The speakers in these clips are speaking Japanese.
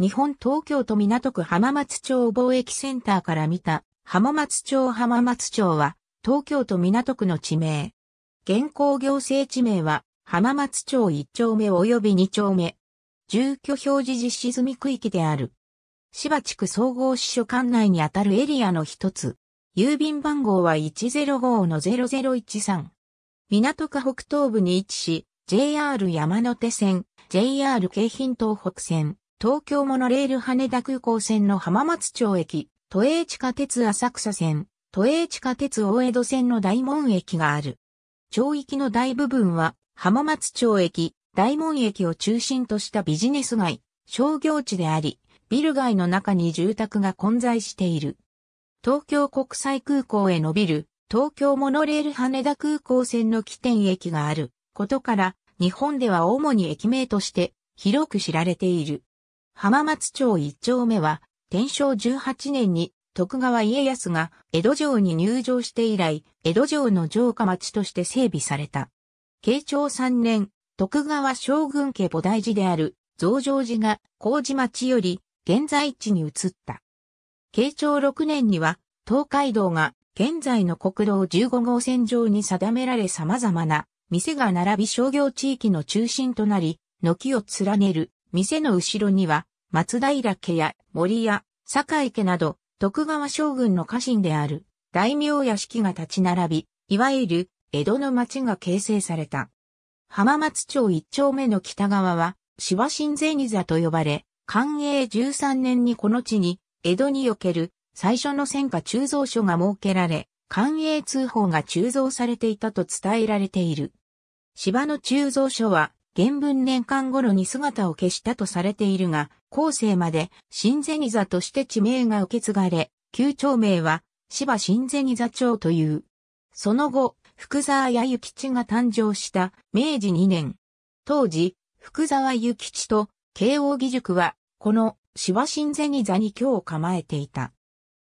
日本東京都港区浜松町貿易センターから見た浜松町浜松町は東京都港区の地名。現行行政地名は浜松町1丁目及び2丁目。住居表示実施済み区域である。芝地区総合支所管内にあたるエリアの一つ。郵便番号は105-0013。港区北東部に位置し、JR 山手線、JR 京浜東北線、東京モノレール羽田空港線の浜松町駅、都営地下鉄浅草線、都営地下鉄大江戸線の大門駅がある。町域の大部分は浜松町駅、大門駅を中心としたビジネス街、商業地であり、ビル街の中に住宅が混在している。東京国際空港へ伸びる東京モノレール羽田空港線の起点駅があることから日本では主に駅名として広く知られている。浜松町一丁目は天正18年に徳川家康が江戸城に入城して以来江戸城の城下町として整備された。慶長3年徳川将軍家菩提寺である増上寺が麹町より現在地に移った。慶長6年には、東海道が現在の国道15号線上に定められ様々な店が並び商業地域の中心となり、軒を連ねる店の後ろには松平家や森屋、堺家など徳川将軍の家臣である大名屋敷が立ち並び、いわゆる江戸の町が形成された。浜松町一丁目の北側は芝新銭座と呼ばれ、寛永13年にこの地に江戸における最初の戦火鋳造所が設けられ、官営通報が鋳造されていたと伝えられている。芝の鋳造所は、原文年間頃に姿を消したとされているが、後世まで新銭座として地名が受け継がれ、旧町名は芝新銭座町という。その後、福沢屋幸吉が誕生した明治2年。当時、福沢諭吉と慶応義塾は、この芝新銭座に今日構えていた。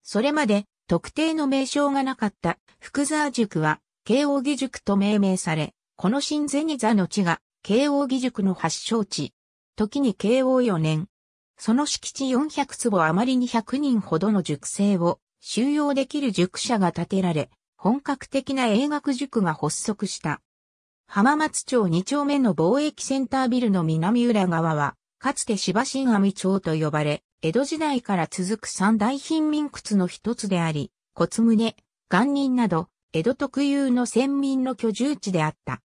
それまで特定の名称がなかった福沢塾は慶応義塾と命名され、この新銭座の地が慶応義塾の発祥地。時に慶応4年。その敷地400坪余りに100人ほどの塾生を収容できる塾舎が建てられ、本格的な英学塾が発足した。浜松町2丁目の貿易センタービルの南裏側は、かつて芝新網町と呼ばれ、江戸時代から続く三大貧民窟の一つであり、骨宗、元人など、江戸特有の先民の居住地であった。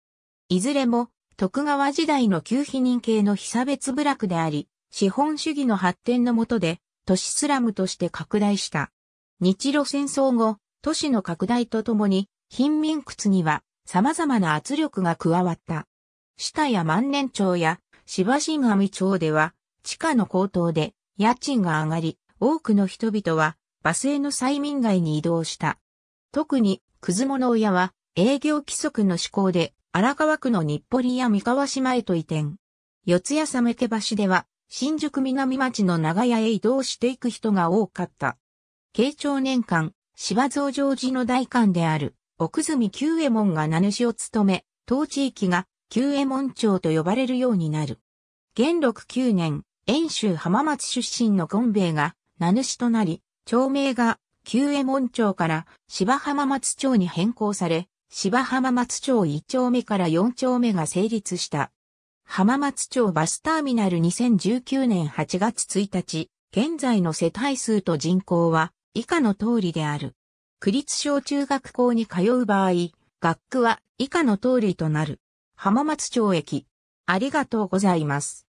いずれも、徳川時代の旧否認系の被差別部落であり、資本主義の発展のもとで、都市スラムとして拡大した。日露戦争後、都市の拡大とともに、貧民窟には様々な圧力が加わった。下や万年町や芝新網町では、地価の高騰で家賃が上がり、多くの人々はバスへの催眠街に移動した。特に、くず物親は営業規則の施行で荒川区の日暮里や三河島へと移転。四谷鮫手橋では新宿南町の長屋へ移動していく人が多かった。慶長年間、芝増上寺の大官である奥住九右衛門が名主を務め、当地域が九右衛門町と呼ばれるようになる。元禄9年、遠州浜松出身の権兵衛が名主となり、町名が旧右衛門町から芝浜松町に変更され、芝浜松町1丁目から4丁目が成立した。浜松町バスターミナル2019年8月1日、現在の世帯数と人口は以下の通りである。区立小中学校に通う場合、学区は以下の通りとなる。浜松町駅。ありがとうございます。